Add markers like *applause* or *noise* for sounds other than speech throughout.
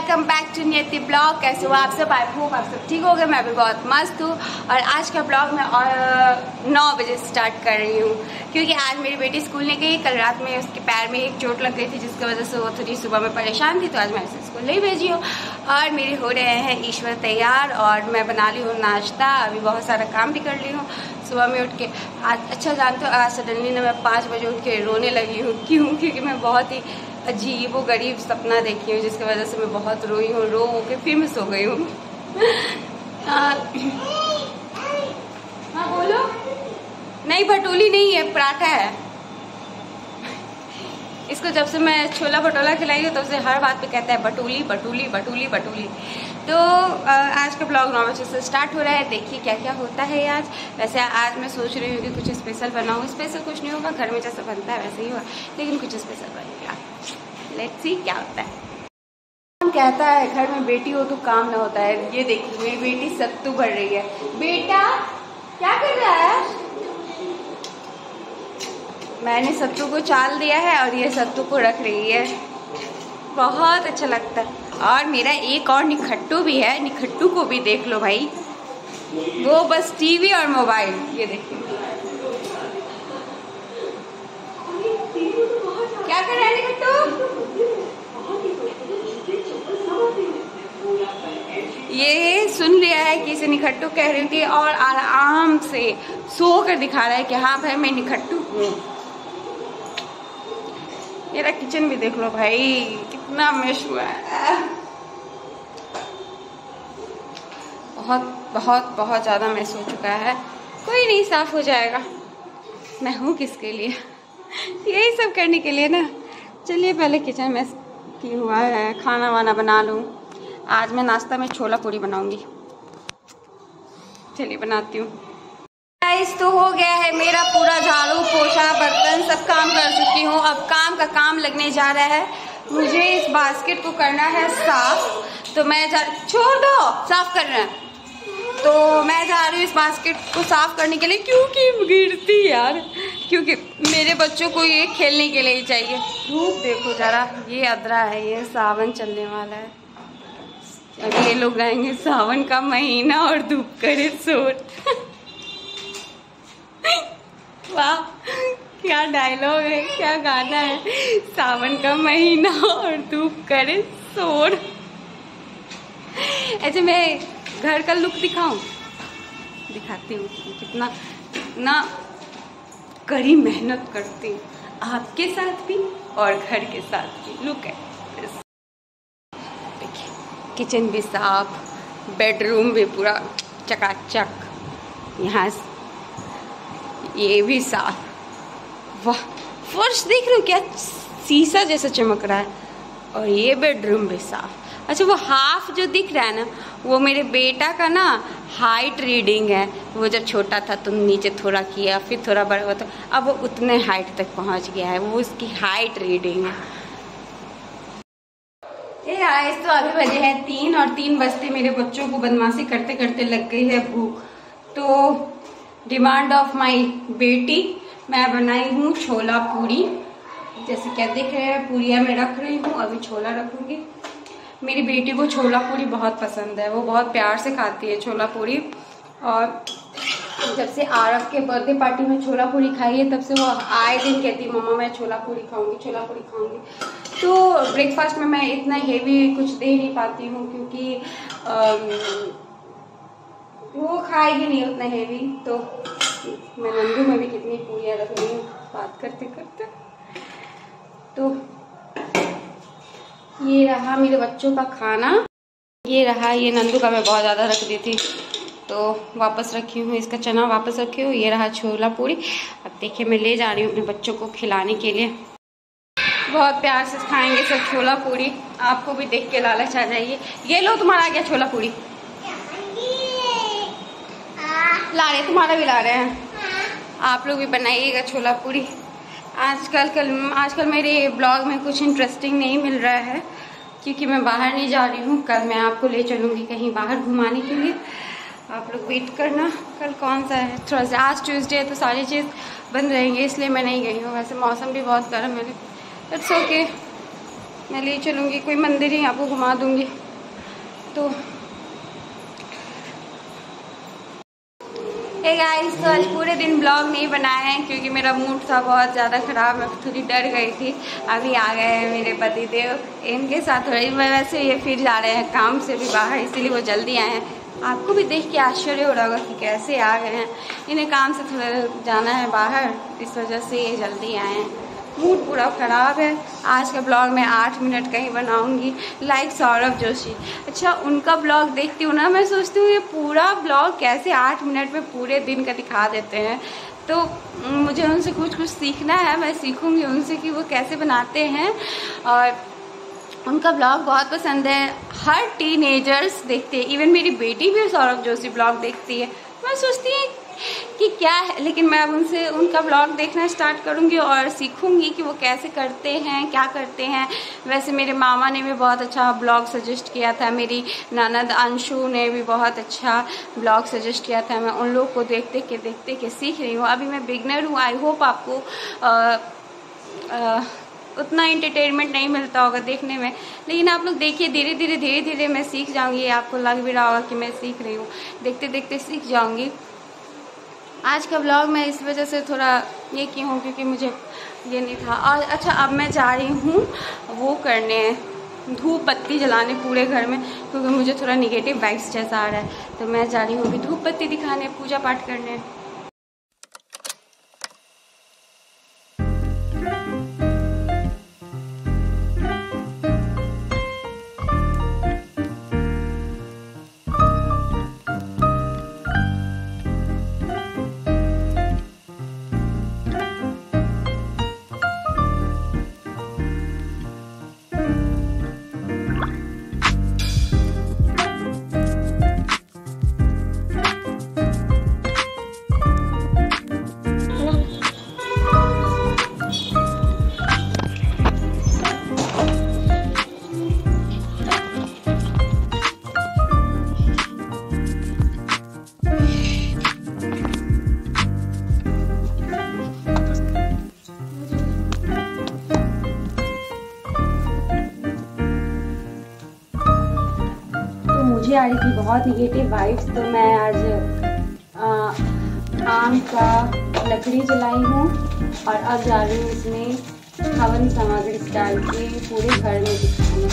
Welcome back to Niyati blog कैसे हो आप सब? आई होप आप सब ठीक हो गए मैं भी बहुत मस्त हूँ। और आज का ब्लॉग मैं और नौ बजे स्टार्ट कर रही हूँ। क्योंकि आज मेरी बेटी स्कूल नहीं गई। कल रात में उसके पैर में एक चोट लग गई थी, जिसकी वजह से वो थोड़ी सुबह में परेशान थी तो आज मैं उसे स्कूल नहीं भेजी हूँ। और मेरे हो रहे हैं ईश्वर तैयार। और मैं बना ली हूँ नाश्ता। अभी बहुत सारा काम भी कर ली हूँ। सुबह में उठ के, आज अच्छा जानते हो, आज सडनली ना मैं पाँच बजे उठ के रोने लगी हूँ, क्यों? क्योंकि मैं बहुत ही अजीब व गरीब सपना देखी हूँ, जिसकी वजह से मैं बहुत रोई हूँ, रो हो के फिर मैं सो गई हूँ। हाँ। बोलो। नहीं, भटूली नहीं है, पराठा है। इसको जब से मैं छोला भटोला खिलाई हूँ, तब तो से हर बात पे कहता है बटूली बटूली बटूली बटूली तो आज का ब्लॉग नौ बजे से स्टार्ट हो रहा है। देखिए क्या क्या होता है आज। वैसे आज मैं सोच रही हूँ कि कुछ स्पेशल बनाऊँ। स्पेशल कुछ नहीं होगा, घर में जैसा बनता है वैसे ही होगा। लेकिन कुछ स्पेशल बनेगा। लेट्स सी क्या होता है। कहता है, घर में बेटी हो तो काम ना होता है। ये देखिए, मेरी बेटी सत्तू भर रही है। बेटा, क्या कर रहा है? मैंने सत्तू को चाल दिया है और ये सत्तू को रख रही है। बहुत अच्छा लगता है। और मेरा एक और निखट्टू भी है, निखट्टू को भी देख लो भाई। वो बस टीवी और मोबाइल, ये देखिए। क्या कर रहा है निखट्टू? ये सुन लिया है कि इसे निखट्टू कह रही थी और आराम से सो कर दिखा रहा है कि हाँ भाई, मैं निखट्टू हूँ। मेरा किचन भी देख लो भाई, कितना मेश हुआ है। बहुत बहुत बहुत ज़्यादा मैस हो चुका है। कोई नहीं, साफ़ हो जाएगा। मैं हूँ किसके लिए? यही सब करने के लिए ना। चलिए, पहले किचन में की हुआ है, खाना वाना बना लूँ। आज मैं नाश्ता में छोला पूरी बनाऊँगी। चलिए, बनाती हूँ। गाइस तो हो गया है, मेरा पूरा झाड़ू, पोछा, बर्तन सब काम कर चुकी हूँ। अब काम का काम लगने जा रहा है। मुझे इस बास्केट को करना है साफ़। तो मैं छोड़ दो, साफ़ कर रहे हैं। तो मैं जा रही हूँ इस बास्केट को साफ़ करने के लिए। क्योंकि गिरती यार। क्योंकि मेरे बच्चों को ये खेलने के लिए ही चाहिए। धूप देखो जरा, ये अदरा है, ये सावन चलने वाला है। ये लोग आएँगे, सावन का महीना और धूप करे शोर *laughs* वाह, क्या डायलॉग है, क्या गाना है। सावन का महीना और धूप करे शोर। ऐसे मैं घर का लुक दिखाऊँ? दिखाती हूँ कितना कितना कड़ी मेहनत करती हूँ। आपके साथ भी और घर के साथ भी। लुक है देखिए किचन भी साफ़ बेडरूम भी पूरा चकाचक। यहाँ ये भी साफ़। वाह, फर्श देख रहे हो क्या? शीशा जैसा चमक रहा है। और ये बेडरूम भी साफ़। अच्छा वो हाफ़ जो दिख रहा है ना, वो मेरे बेटा का ना हाइट रीडिंग है। वो जब छोटा था तो नीचे थोड़ा किया, फिर थोड़ा बड़ा हुआ तो अब वो उतने हाइट तक पहुँच गया है। वो उसकी हाइट रीडिंग है। आइस तो अभी बजे हैं। तीन और तीन बजते मेरे बच्चों को बदमाशी करते करते लग गई है भूख। तो डिमांड ऑफ़ माई बेटी, मैं बनाई हूँ छोला पूरी। जैसे क्या देख रहे हैं, पूरिया मैं रख रही हूँ, अभी छोला रखूँगी। मेरी बेटी को छोला पूरी बहुत पसंद है, वो बहुत प्यार से खाती है छोला पूरी। और जब से आरफ के बर्थडे पार्टी में छोला पूरी खाई है, तब से वो आए दिन कहती, मम्मा, मैं छोला पूरी खाऊँगी, छोला पूरी खाऊँगी। तो ब्रेकफास्ट में मैं इतना हेवी कुछ दे नहीं पाती हूँ, क्योंकि वो खाएगी नहीं उतना हैवी तो मैं नंदू में भी कितनी पूरियाँ रख रही हूँ बात करते करते। तो ये रहा मेरे बच्चों का खाना। ये रहा, ये नंदू का मैं बहुत ज़्यादा रख दी थी। तो वापस रखी हूँ, इसका चना वापस रखी हूँ ये रहा छोला पूरी। अब देखिए मैं ले जा रही हूँ अपने बच्चों को खिलाने के लिए। बहुत प्यार से खाएँगे सब छोला पूरी। आपको भी देख के लालच आ जाइए ये लो तुम्हारा आ गया छोला पूरी। ला रहे तुम्हारा भी ला रहे हैं। आप लोग भी बनाइएगा छोला पूरी। आजकल कल आजकल मेरे ब्लॉग में कुछ इंटरेस्टिंग नहीं मिल रहा है क्योंकि मैं बाहर नहीं जा रही हूँ। कल मैं आपको ले चलूँगी कहीं बाहर घुमाने के लिए। आप लोग वेट करना कल कौन सा है? थोड़ा सा आज ट्यूसडे है तो सारी चीज़ बंद रहेंगी इसलिए मैं नहीं गई हूँ। वैसे मौसम भी बहुत गर्म है इट्स ओके मैं ले चलूँगी कोई मंदिर ही आपको घुमा दूँगी। तो हे गाइस तो आज पूरे दिन ब्लॉग नहीं बनाए हैं क्योंकि मेरा मूड था बहुत ज़्यादा ख़राब, मैं थोड़ी डर गई थी। अभी आ गए हैं मेरे पति देव इनके साथ थोड़ी वैसे ये फिर जा रहे हैं काम से भी बाहर, इसीलिए वो जल्दी आए हैं। आपको भी देख के आश्चर्य हो रहा होगा कि कैसे आ गए हैं। इन्हें काम से थोड़ा जाना है बाहर, इस वजह से ये जल्दी आए हैं। मूड पूरा ख़राब है। आज का ब्लॉग मैं आठ मिनट का ही बनाऊँगी। लाइक सौरभ जोशी। अच्छा उनका ब्लॉग देखती हूँ ना, मैं सोचती हूँ ये पूरा ब्लॉग कैसे आठ मिनट में पूरे दिन का दिखा देते हैं। तो मुझे उनसे कुछ कुछ सीखना है, मैं सीखूँगी उनसे कि वो कैसे बनाते हैं। और उनका ब्लॉग बहुत पसंद है। हर टीनेजर्स देखते हैं। इवन मेरी बेटी भी सौरभ जोशी ब्लॉग देखती है। मैं सोचती हूँ कि क्या है लेकिन मैं अब उनसे उनका ब्लॉग देखना स्टार्ट करूँगी और सीखूँगी कि वो कैसे करते हैं क्या करते हैं। वैसे मेरे मामा ने भी बहुत अच्छा ब्लॉग सजेस्ट किया था मेरी ननद अंशु ने भी बहुत अच्छा ब्लॉग सजेस्ट किया था। मैं उन लोग को देखते के देखते के सीख रही हूँ। अभी मैं बिगनर हूँ आई होप आपको आ, आ, उतना इंटरटेनमेंट नहीं मिलता होगा देखने में। लेकिन आप लोग देखिए धीरे धीरे धीरे धीरे मैं सीख जाऊँगी। आपको लग भी रहा होगा कि मैं सीख रही हूँ। देखते देखते सीख जाऊँगी। आज का ब्लॉग मैं इस वजह से थोड़ा ये की हूँ क्योंकि मुझे ये नहीं था। और अच्छा अब मैं जा रही हूँ वो करने। धूप पत्ती जलाने पूरे घर में, क्योंकि मुझे थोड़ा निगेटिव वाइब्स जैसा आ रहा है। तो मैं जा रही हूँ अभी धूप पत्ती दिखाने, पूजा पाठ करने। मुझे आ रही थी बहुत निगेटिव वाइब्स तो मैं आज आम का लकड़ी जलाई हूँ और अब जा रही हूँ इसमें हवन सामग्री डाल के पूरे घर में दिखाना।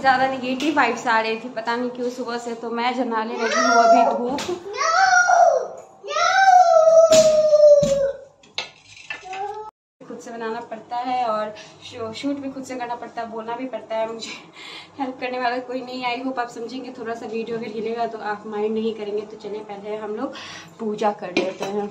ज़्यादा निगेटिव वाइब्स आ रही थी, पता नहीं क्यों सुबह से तो मैं जनाने लगी हूँ, अभी धूप से बनाना पड़ता है और शो, शूट भी खुद से करना पड़ता है बोलना भी पड़ता है मुझे हेल्प करने वाला कोई नहीं आई होप आप समझेंगे थोड़ा सा वीडियो अगर हिलेगा तो आप माइंड नहीं करेंगे तो चलिए पहले हम लोग पूजा कर लेते हैं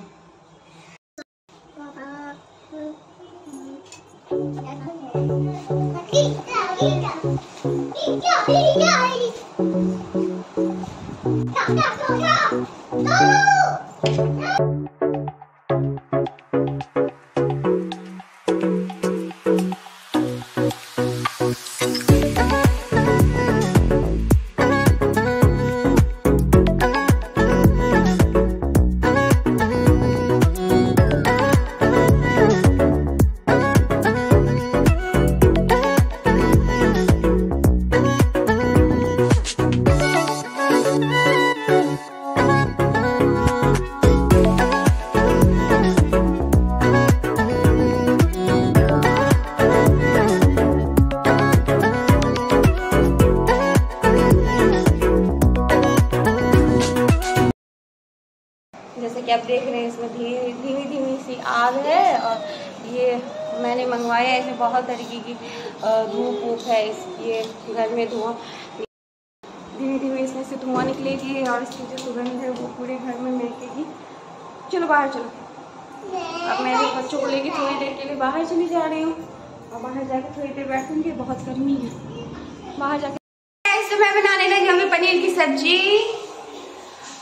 बहुत तरीके की धूप वूप है, इस, ये घर में धुआँ। धीमे धीरे इसमें से धुआँ निकलेगी और इसकी जो सुगंध है वो पूरे घर में महकेगी चलो बाहर चलो। अब मैं भी बच्चों को लेके थोड़ी देर के लिए बाहर चली जा रही हूँ। और बाहर जाकर थोड़ी देर बैठूँगी, बहुत गर्मी है। बाहर जाकर तो मैं बनाने लगी हमें पनीर की सब्ज़ी।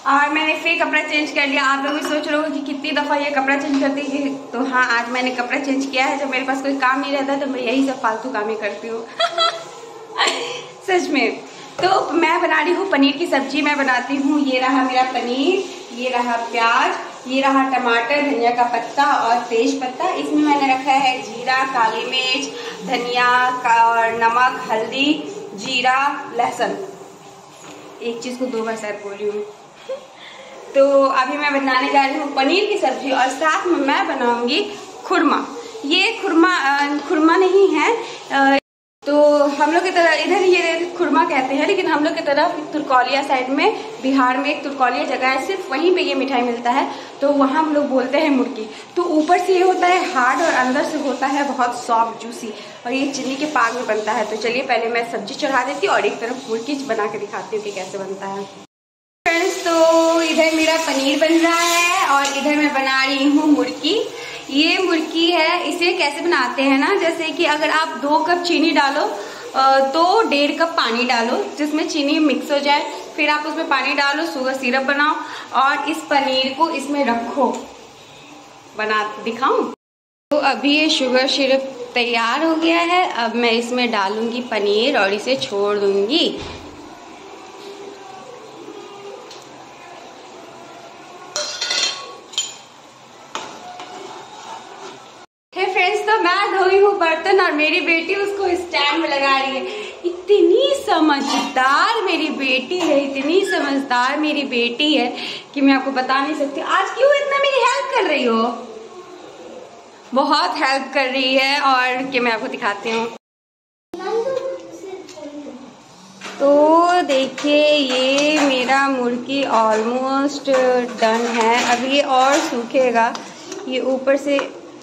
और मैंने फिर कपड़ा चेंज कर लिया। आप लोग भी सोच रहे हो कि कितनी दफ़ा ये कपड़ा चेंज करती है। तो हाँ आज मैंने कपड़ा चेंज किया है। जब मेरे पास कोई काम नहीं रहता तो मैं यही सब फालतू काम ही करती हूँ। *laughs* सच में। तो मैं बना रही हूँ पनीर की सब्ज़ी। मैं बनाती हूँ। ये रहा मेरा पनीर, ये रहा प्याज, ये रहा टमाटर, धनिया का पत्ता और तेज पत्ता। इसमें मैंने रखा है जीरा, काली मिर्च, धनिया का और नमक, हल्दी, जीरा, लहसुन। एक चीज़ को दो बार सर बोली हूँ। तो अभी मैं बनाने जा रही हूँ पनीर की सब्ज़ी और साथ में मैं बनाऊँगी खुरमा। ये खुरमा खुरमा नहीं है। तो हम लोग की तरह इधर ये खुरमा कहते हैं, लेकिन हम लोग की तरफ़ तुरकौलिया साइड में, बिहार में एक तुरकौलिया जगह है, सिर्फ़ वहीं पे ये मिठाई मिलता है। तो वहाँ हम लोग बोलते हैं मुर्गी। तो ऊपर से ये होता है हार्ड और अंदर से होता है बहुत सॉफ्ट जूसी और ये चीनी के पाग में बनता है। तो चलिए पहले मैं सब्ज़ी चढ़ा देती हूँ और एक तरफ़ मुर्गी बना के दिखाती हूँ कि कैसे बनता है। इधर मेरा पनीर बन रहा है और इधर मैं बना रही हूँ मुर्गी। ये मुर्गी है, इसे कैसे बनाते हैं ना? जैसे कि अगर आप दो कप चीनी डालो तो डेढ़ कप पानी डालो, जिसमें चीनी मिक्स हो जाए। फिर आप उसमें पानी डालो, शुगर सिरप बनाओ और इस पनीर को इसमें रखो। बना, दिखाऊँ? तो अभी ये शुगर सिरप तैयार हो गया है। अब मैं इसमें डालूँगी पनीर और इसे छोड़ दूँगी बर्तन और मेरी बेटी उसको स्टैंड में लगा रही है इतनी समझदार मेरी बेटी है, इतनी समझदार मेरी बेटी है कि मैं आपको बता नहीं सकती। आज क्यों इतना मेरी हेल्प कर रही हो? बहुत हेल्प कर रही है और कि मैं आपको दिखाती हूँ। तो देखिए, ये मेरा मुर्गी ऑलमोस्ट डन है। अब ये और सूखेगा। ये ऊपर से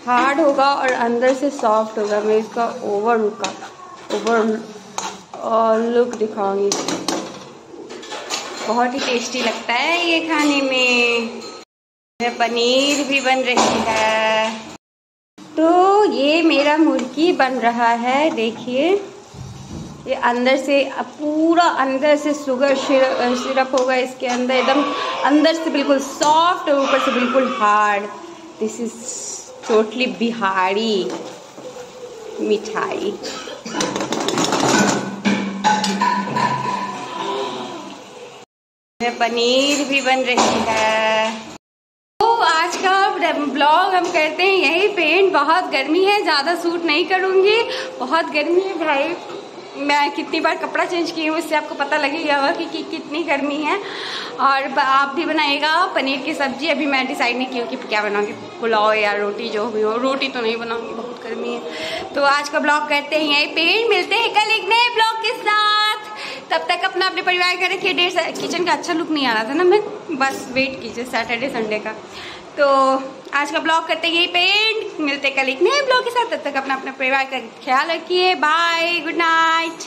हार्ड होगा और अंदर से सॉफ्ट होगा। मैं इसका ओवर लुक ओवर लुक दिखाऊँगी। बहुत ही टेस्टी लगता है ये खाने में। पनीर भी बन रही है। तो ये मेरा मुर्गी बन रहा है, देखिए। ये अंदर से पूरा अंदर से शुगर सिरप होगा इसके अंदर, एकदम अंदर से बिल्कुल सॉफ्ट और ऊपर से बिल्कुल hard this is totally Bihari मिठाई। पनीर भी बन रही है। तो आज का ब्लॉग हम करते हैं यही पेंट बहुत गर्मी है ज़्यादा सूट नहीं करूँगी। बहुत गर्मी है भाई। मैं कितनी बार कपड़ा चेंज की हूँ इससे आपको पता लगेगा होगा कि, कि कितनी गर्मी है। और आप भी बनाएगा पनीर की सब्ज़ी। अभी मैं डिसाइड नहीं की हूँ कि क्या बनाऊँगी। पुलाव या रोटी जो भी हो। रोटी तो नहीं बनाऊँगी बहुत गर्मी है। तो आज का ब्लॉग करते हैं यही पेड़ मिलते हैं कल एक नए ब्लॉग के साथ। तब तक अपना अपने परिवार का रखिए डेढ़ किचन का अच्छा लुक नहीं आ रहा था ना मैं। बस वेट कीजिए सैटरडे संडे का। तो आज का ब्लॉग करते हैं यही पेंट मिलते कल एक नए ब्लॉग के साथ। तब तक अपना अपना परिवार का ख्याल रखिए। Bye good night